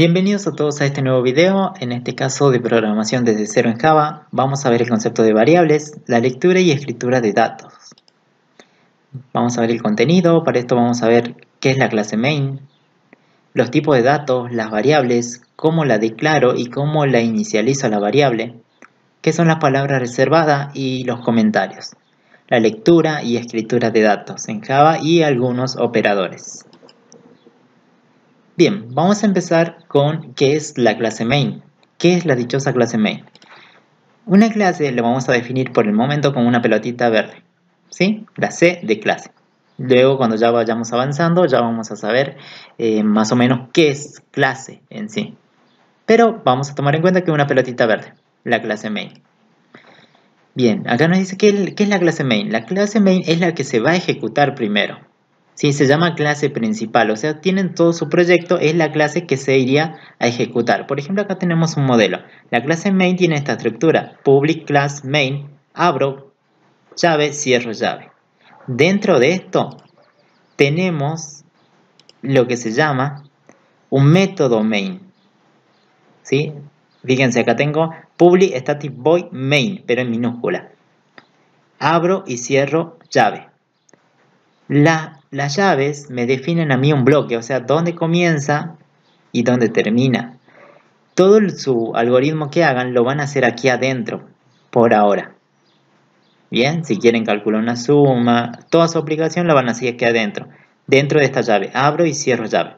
Bienvenidos a todos a este nuevo video, en este caso de programación desde cero en Java. Vamos a ver el concepto de variables, la lectura y escritura de datos. Vamos a ver el contenido, para esto vamos a ver qué es la clase main, los tipos de datos, las variables, cómo la declaro y cómo la inicializo la variable, qué son las palabras reservadas y los comentarios, la lectura y escritura de datos en Java y algunos operadores. Bien, vamos a empezar con qué es la clase main. ¿Qué es la dichosa clase main? Una clase lo vamos a definir por el momento con una pelotita verde, ¿sí? La C de clase. Luego, cuando ya vayamos avanzando, ya vamos a saber eh, más o menos qué es clase en sí. Pero vamos a tomar en cuenta que una pelotita verde, la clase main. Bien, acá nos dice qué es la clase main. La clase main es la que se va a ejecutar primero. Sí, se llama clase principal, o sea, tienen todo su proyecto, es la clase que se iría a ejecutar. Por ejemplo, acá tenemos un modelo. La clase main tiene esta estructura, public class main, abro, llave, cierro llave. Dentro de esto tenemos lo que se llama un método main. ¿Sí? Fíjense, acá tengo public static void main, pero en minúscula. Abro y cierro llave. La las llaves me definen a mí un bloque, o sea, dónde comienza y dónde termina. Todo su algoritmo que hagan lo van a hacer aquí adentro, por ahora. Bien, si quieren calcular una suma, toda su aplicación la van a hacer aquí adentro, dentro de esta llave. Abro y cierro llave.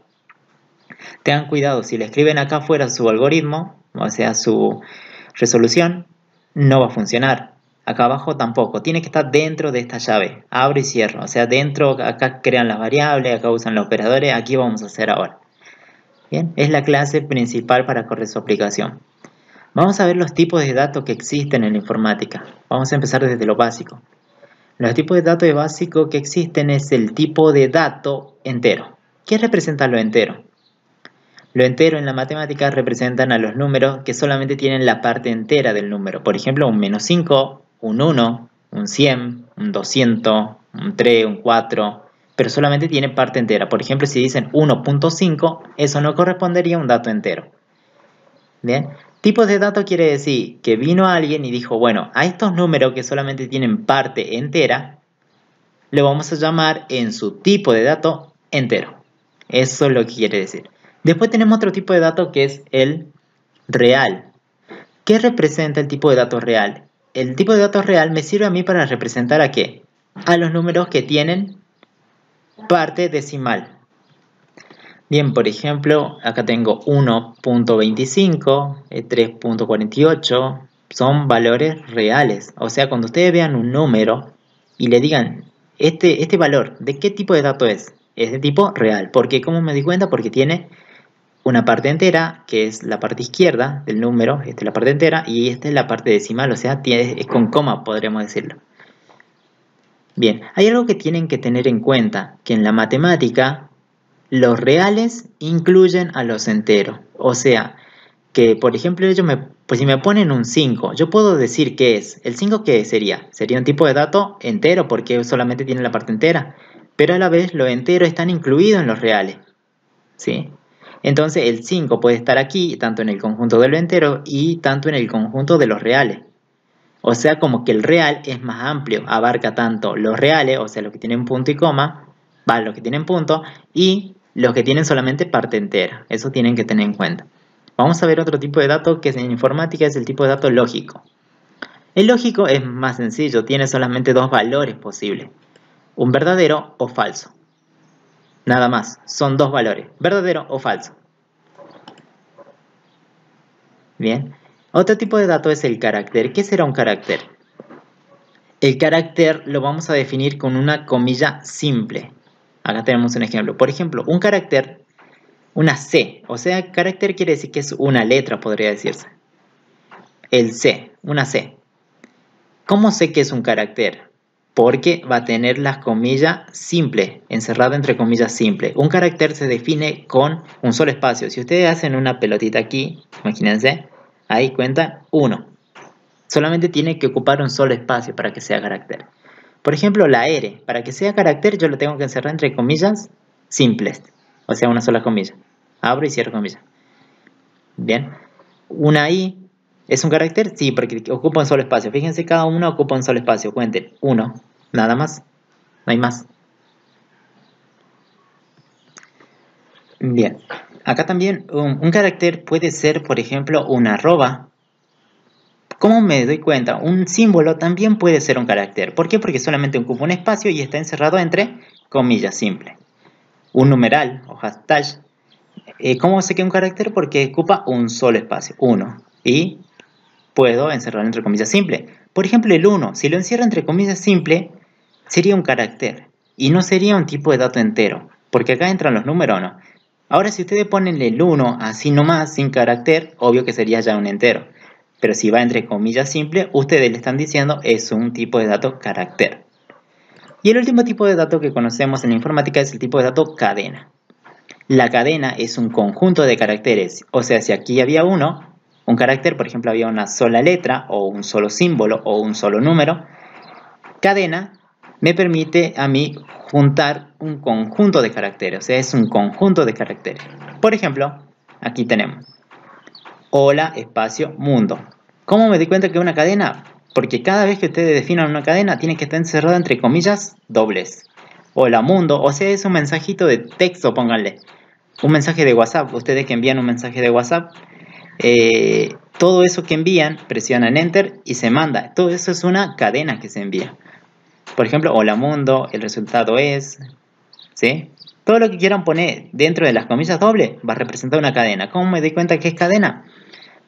Tengan cuidado, si le escriben acá afuera su algoritmo, o sea, su resolución, no va a funcionar acá abajo tampoco, tiene que estar dentro de esta llave, abro y cierro, o sea, dentro, acá crean las variables, acá usan los operadores, aquí vamos a hacer ahora. Bien, es la clase principal para correr su aplicación. Vamos a ver los tipos de datos que existen en la informática. Vamos a empezar desde lo básico. Los tipos de datos básicos que existen es el tipo de dato entero. ¿Qué representa lo entero? Lo entero en la matemática representan a los números que solamente tienen la parte entera del número. Por ejemplo, un menos 5 un 1, un 100, un 200, un 3, un 4, pero solamente tiene parte entera. Por ejemplo, si dicen 1.5, eso no correspondería a un dato entero. Bien, tipos de dato quiere decir que vino alguien y dijo, bueno, a estos números que solamente tienen parte entera, le vamos a llamar en su tipo de dato entero. Eso es lo que quiere decir. Después tenemos otro tipo de dato que es el real. ¿Qué representa el tipo de dato real? El tipo de datos real me sirve a mí para representar a qué? A los números que tienen parte decimal. Bien, por ejemplo, acá tengo 1.25, 3.48, eh, son valores reales. O sea, cuando ustedes vean un número y le digan, este, este valor, ¿de qué tipo de dato es? Es de tipo real. ¿Por qué? ¿Cómo me di cuenta? Porque tiene una parte entera, que es la parte izquierda del número, esta es la parte entera, y esta es la parte decimal, o sea, es con coma, podríamos decirlo. Bien, hay algo que tienen que tener en cuenta, que en la matemática los reales incluyen a los enteros. O sea, que por ejemplo ellos me, pues si me ponen un 5, yo puedo decir qué es. ¿El 5 qué sería? Sería un tipo de dato entero porque solamente tiene la parte entera. Pero a la vez los enteros están incluidos en los reales. ¿Sí? Entonces el 5 puede estar aquí, tanto en el conjunto de lo entero y tanto en el conjunto de los reales. O sea, como que el real es más amplio, abarca tanto los reales, o sea, los que tienen punto y coma, va, los que tienen punto, y los que tienen solamente parte entera. Eso tienen que tener en cuenta. Vamos a ver otro tipo de dato que en informática es el tipo de dato lógico. El lógico es más sencillo, tiene solamente dos valores posibles, un verdadero o falso. Nada más, son dos valores, verdadero o falso. Bien, otro tipo de dato es el carácter. ¿Qué será un carácter? El carácter lo vamos a definir con una comilla simple. Acá tenemos un ejemplo. Por ejemplo, un carácter, una C. O sea, carácter quiere decir que es una letra, podría decirse. El C, una C. ¿Cómo sé que es un carácter? porque va a tener las comillas simple, encerrado entre comillas simple. Un carácter se define con un solo espacio. Si ustedes hacen una pelotita aquí, imagínense, ahí cuenta 1. Solamente tiene que ocupar un solo espacio para que sea carácter. Por ejemplo, la R, para que sea carácter yo lo tengo que encerrar entre comillas simples, o sea, una sola comilla. Abro y cierro comillas. Bien. Una i es un carácter, sí, porque ocupa un solo espacio. Fíjense, cada uno ocupa un solo espacio. Cuenten, uno, nada más. No hay más. Bien. Acá también un, carácter puede ser, por ejemplo, una arroba. ¿Cómo me doy cuenta? Un símbolo también puede ser un carácter. ¿Por qué? Porque solamente ocupa un espacio y está encerrado entre comillas simples. Un numeral o hashtag. Eh, ¿Cómo sé que es un carácter? Porque ocupa un solo espacio, uno. Y puedo encerrar entre comillas simple. Por ejemplo, el 1, si lo encierro entre comillas simple, sería un carácter y no sería un tipo de dato entero, porque acá entran los números no. Ahora, si ustedes ponen el 1 así nomás, sin carácter, obvio que sería ya un entero. Pero si va entre comillas simple, ustedes le están diciendo es un tipo de dato carácter. Y el último tipo de dato que conocemos en informática es el tipo de dato cadena. La cadena es un conjunto de caracteres, o sea, si aquí había uno, un carácter, por ejemplo, había una sola letra o un solo símbolo o un solo número. Cadena me permite a mí juntar un conjunto de caracteres, o sea, es un conjunto de caracteres. Por ejemplo, aquí tenemos hola, espacio, mundo. ¿Cómo me di cuenta que una cadena? Porque cada vez que ustedes definan una cadena, tiene que estar encerrada entre comillas dobles. Hola, mundo, o sea, es un mensajito de texto, pónganle. Un mensaje de WhatsApp, ustedes que envían un mensaje de WhatsApp, eh, todo eso que envían, presionan Enter y se manda. Todo eso es una cadena que se envía. Por ejemplo, hola mundo, el resultado es, ¿sí? Todo lo que quieran poner dentro de las comillas doble va a representar una cadena. ¿Cómo me doy cuenta que es cadena?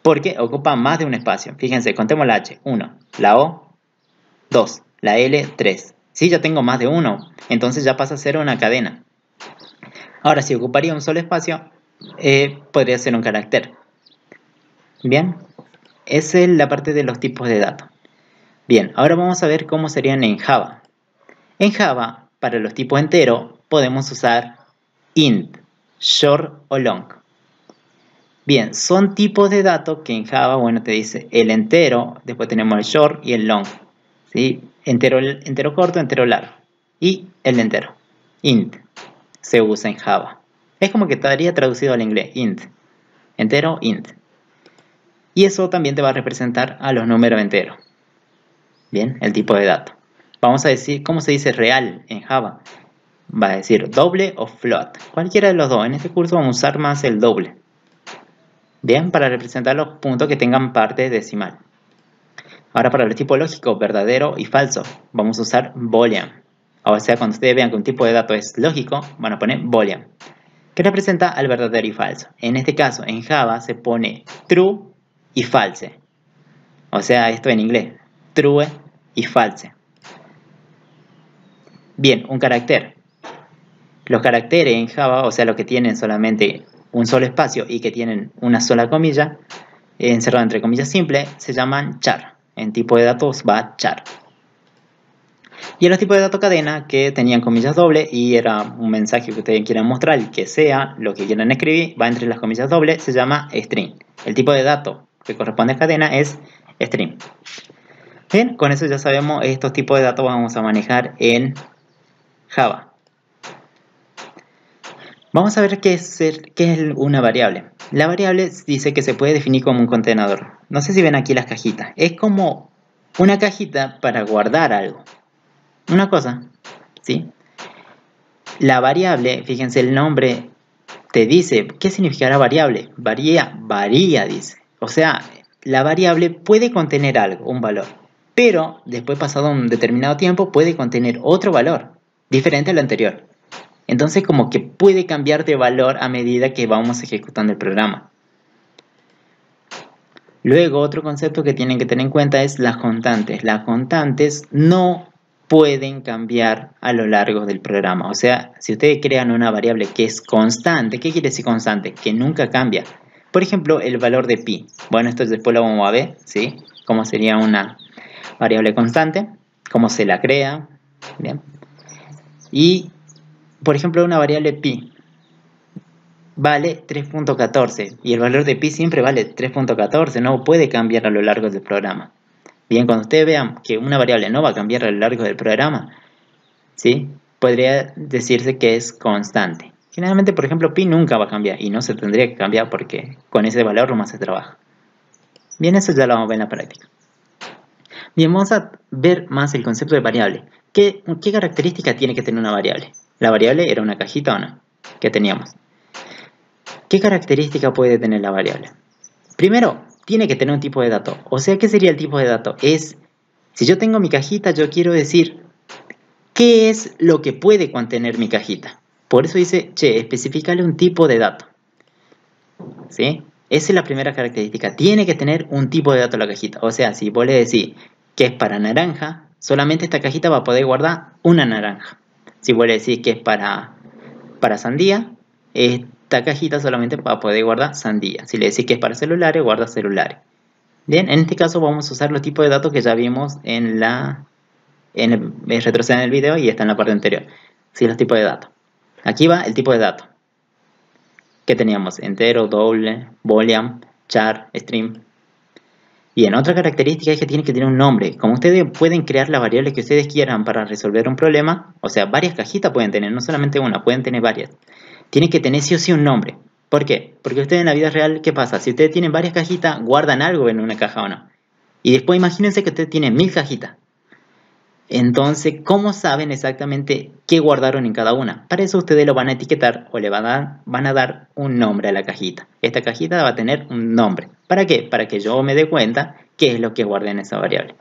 Porque ocupa más de un espacio. Fíjense, contemos la H. 1, la O, 2, la L, 3. Si ya tengo más de uno, entonces ya pasa a ser una cadena. Ahora, si ocuparía un solo espacio, eh, podría ser un carácter. Bien, esa es la parte de los tipos de datos. Bien, ahora vamos a ver cómo serían en Java. En Java, para los tipos enteros, podemos usar int, short o long. Bien, son tipos de datos que en Java, bueno, te dice el entero, después tenemos el short y el long. ¿sí? Entero, entero corto, entero largo. Y el entero, int, se usa en Java. Es como que estaría traducido al inglés, int. Entero, int. Y eso también te va a representar a los números enteros. Bien, el tipo de dato. Vamos a decir cómo se dice real en Java. Va a decir doble o float. Cualquiera de los dos. En este curso vamos a usar más el doble. Bien, para representar los puntos que tengan parte decimal. Ahora para el tipo lógico, verdadero y falso, vamos a usar boolean. O sea, cuando ustedes vean que un tipo de dato es lógico, van a poner boolean, que representa al verdadero y falso. En este caso, en Java se pone true y false. O sea, esto en inglés. True y false. Bien, un carácter. Los caracteres en Java, o sea, los que tienen solamente un solo espacio y que tienen una sola comilla, encerrado entre comillas simples, se llaman char. En tipo de datos va char. Y en los tipos de datos cadena que tenían comillas dobles y era un mensaje que ustedes quieran mostrar que sea lo que quieran escribir, va entre las comillas dobles, se llama string. El tipo de dato que corresponde a cadena es string. Bien, con eso ya sabemos estos tipos de datos vamos a manejar en Java. Vamos a ver qué es, qué es una variable. La variable dice que se puede definir como un contenedor. No sé si ven aquí las cajitas. Es como una cajita para guardar algo. Una cosa, ¿sí? La variable, fíjense el nombre, te dice, ¿qué significará variable? Varía, varía, dice. O sea, la variable puede contener algo, un valor, pero después pasado un determinado tiempo puede contener otro valor, diferente al anterior. Entonces como que puede cambiar de valor a medida que vamos ejecutando el programa. Luego otro concepto que tienen que tener en cuenta es las constantes. Las constantes no pueden cambiar a lo largo del programa. O sea, si ustedes crean una variable que es constante, ¿qué quiere decir constante? Que nunca cambia. Por ejemplo, el valor de pi. Bueno, esto después lo vamos a ver, ¿sí? Cómo sería una variable constante, cómo se la crea, ¿bien? Y, por ejemplo, una variable pi vale 3.14 y el valor de pi siempre vale 3.14, no puede cambiar a lo largo del programa. Bien, cuando ustedes vean que una variable no va a cambiar a lo largo del programa, ¿sí? podría decirse que es constante. Generalmente, por ejemplo, pi nunca va a cambiar y no se tendría que cambiar porque con ese valor no más se trabaja. Bien, eso ya lo vamos a ver en la práctica. Bien, vamos a ver más el concepto de variable. ¿Qué, qué característica tiene que tener una variable? ¿La variable era una cajita o no? Que teníamos. ¿Qué característica puede tener la variable? Primero, tiene que tener un tipo de dato. O sea, ¿qué sería el tipo de dato? Es, si yo tengo mi cajita, yo quiero decir, ¿qué es lo que puede contener mi cajita? Por eso dice, che, especificarle un tipo de dato. ¿Sí? Esa es la primera característica. Tiene que tener un tipo de dato la cajita. O sea, si vos le decís que es para naranja, solamente esta cajita va a poder guardar una naranja. Si vos le decís que es para, para sandía, esta cajita solamente va a poder guardar sandía. Si le decís que es para celulares, guarda celulares. Bien, en este caso vamos a usar los tipos de datos que ya vimos en la en el, retroceder en el video y está en la parte anterior. Sí, los tipos de datos. Aquí va el tipo de datos. Que teníamos entero, doble, boolean, char, string. Y en otra característica es que tiene que tener un nombre. Como ustedes pueden crear las variables que ustedes quieran para resolver un problema, o sea, varias cajitas pueden tener, no solamente una, pueden tener varias. Tiene que tener sí o sí un nombre. ¿Por qué? Porque ustedes en la vida real, ¿qué pasa? Si ustedes tienen varias cajitas, guardan algo en una caja o no. Y después imagínense que ustedes tienen mil cajitas. Entonces, ¿cómo saben exactamente qué guardaron en cada una? Para eso ustedes lo van a etiquetar o le van a dar un nombre a la cajita. Esta cajita va a tener un nombre. ¿Para qué? Para que yo me dé cuenta qué es lo que guardé en esa variable.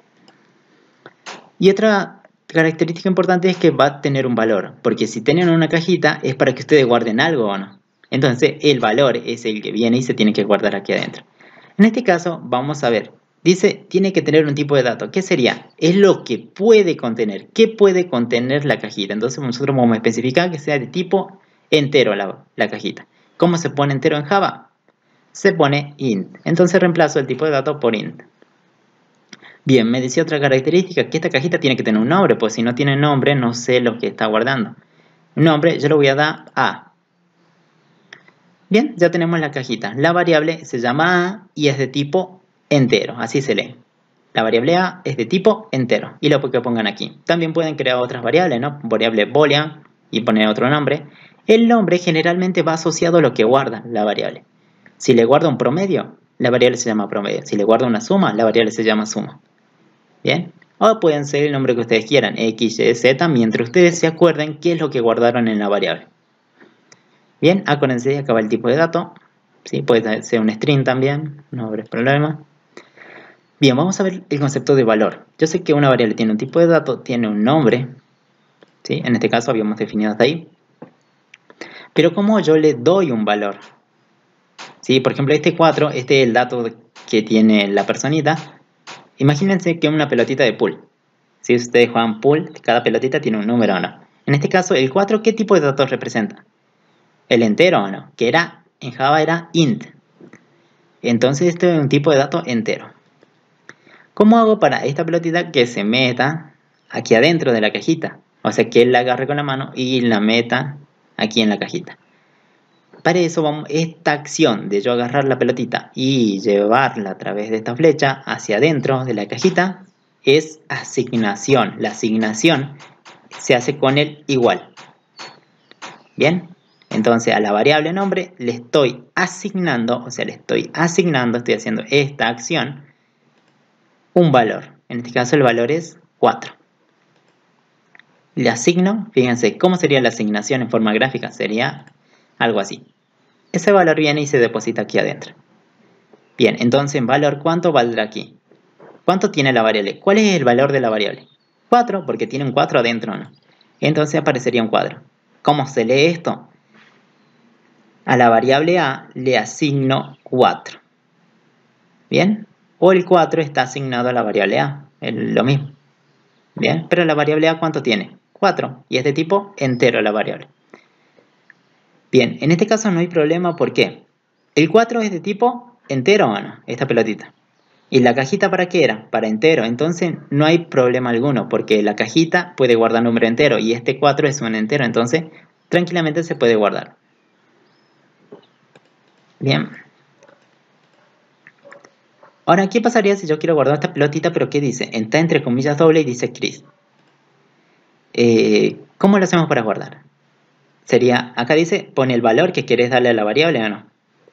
Y otra característica importante es que va a tener un valor, porque si tienen una cajita es para que ustedes guarden algo o no. Entonces, el valor es el que viene y se tiene que guardar aquí adentro. En este caso, vamos a ver Dice, tiene que tener un tipo de dato. ¿Qué sería? Es lo que puede contener. ¿Qué puede contener la cajita? Entonces nosotros vamos a especificar que sea de tipo entero la, la cajita. ¿Cómo se pone entero en Java? Se pone int. Entonces reemplazo el tipo de dato por int. Bien, me decía otra característica, que esta cajita tiene que tener un nombre, pues si no tiene nombre no sé lo que está guardando. Un nombre yo lo voy a dar a. Bien, ya tenemos la cajita. La variable se llama a y es de tipo entero, así se lee. La variable a es de tipo entero y lo que pongan aquí. También pueden crear otras variables, ¿no? Variable boolean y poner otro nombre. El nombre generalmente va asociado a lo que guarda la variable. Si le guarda un promedio, la variable se llama promedio. Si le guarda una suma, la variable se llama suma. ¿Bien? O pueden ser el nombre que ustedes quieran, x, y, z, mientras ustedes se acuerden qué es lo que guardaron en la variable. Bien, acuérdense, acaba el tipo de dato. ¿sí? Puede ser un string también, no habrá problema. Bien, vamos a ver el concepto de valor. Yo sé que una variable tiene un tipo de dato, tiene un nombre, ¿sí? en este caso habíamos definido hasta ahí. Pero ¿cómo yo le doy un valor? ¿Sí? Por ejemplo, este 4, este es el dato que tiene la personita. Imagínense que una pelotita de pool. Si ustedes juegan pool, cada pelotita tiene un número o no. En este caso, el 4, ¿qué tipo de datos representa? El entero o no, que era, en Java era int. Entonces, esto es un tipo de dato entero. ¿Cómo hago para esta pelotita que se meta aquí adentro de la cajita? O sea, que él la agarre con la mano y la meta aquí en la cajita. Para eso, vamos, esta acción de yo agarrar la pelotita y llevarla a través de esta flecha hacia adentro de la cajita es asignación. La asignación se hace con el igual. Bien, entonces a la variable nombre le estoy asignando, o sea, le estoy asignando, estoy haciendo esta acción un valor. En este caso el valor es 4. Le asigno, fíjense, ¿cómo sería la asignación en forma gráfica? Sería algo así. Ese valor viene y se deposita aquí adentro. Bien, entonces en valor, ¿cuánto valdrá aquí? ¿Cuánto tiene la variable? ¿Cuál es el valor de la variable? 4, porque tiene un 4 adentro, ¿no? Entonces aparecería un cuadro. ¿Cómo se lee esto? A la variable A le asigno 4. ¿Bien? o el 4 está asignado a la variable a, es lo mismo. Bien, pero la variable a ¿cuánto tiene? 4 y es de tipo entero la variable. Bien, en este caso no hay problema, ¿por qué? El 4 es de tipo entero o no, esta pelotita. ¿Y la cajita para qué era? Para entero, entonces no hay problema alguno, porque la cajita puede guardar número entero y este 4 es un entero, entonces tranquilamente se puede guardar. Bien. Ahora, ¿qué pasaría si yo quiero guardar esta pelotita, pero qué dice? Está entre comillas doble y dice Chris. Eh, ¿Cómo lo hacemos para guardar? Sería, acá dice, pone el valor que querés darle a la variable o no.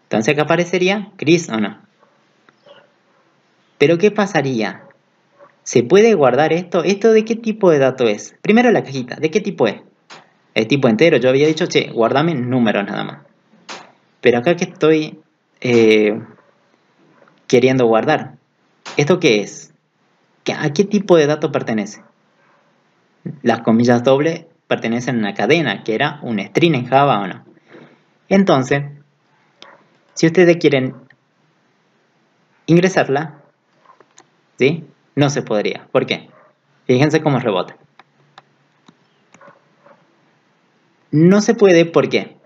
Entonces acá aparecería gris o no. Pero ¿qué pasaría? ¿Se puede guardar esto? ¿Esto de qué tipo de dato es? Primero la cajita, ¿de qué tipo es? Es tipo entero, yo había dicho, che, guardame números nada más. Pero acá que estoy eh, queriendo guardar, ¿esto qué es? ¿A qué tipo de dato pertenece? Las comillas dobles pertenecen a una cadena, que era un string en Java o no. Entonces, si ustedes quieren ingresarla, ¿sí? No se podría. ¿Por qué? Fíjense cómo rebota. No se puede, ¿por qué?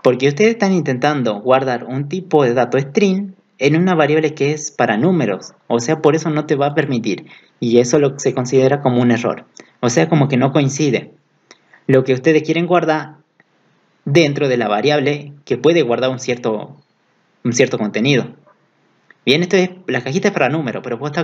Porque ustedes están intentando guardar un tipo de dato string en una variable que es para números. O sea, por eso no te va a permitir. Y eso lo se considera como un error. O sea, como que no coincide. Lo que ustedes quieren guardar dentro de la variable que puede guardar un cierto, un cierto contenido. Bien, esto es, la cajita es para números, pero puedo estar